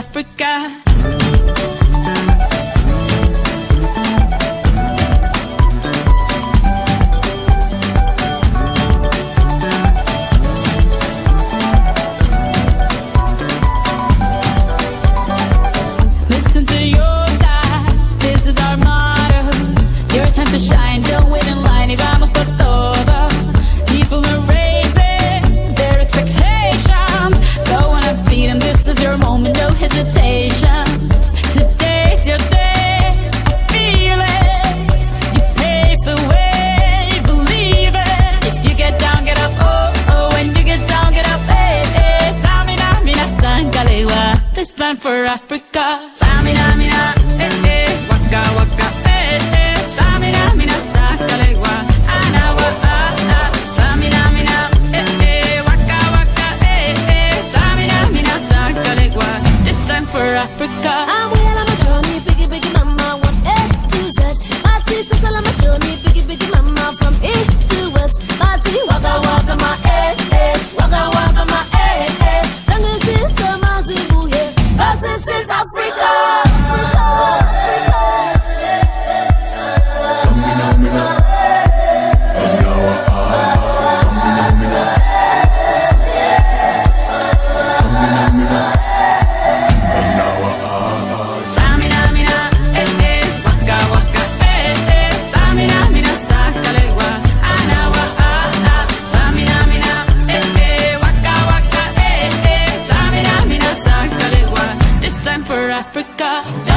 Africa. Your moment, no hesitation. Today's your day, I feel it. You pave the way, believe it. If you get down, get up, oh, oh. When you get down, get up, eh, eh. Tsamina, mina, zangalewa. This time for Africa. Tsamina, Africa. Africa.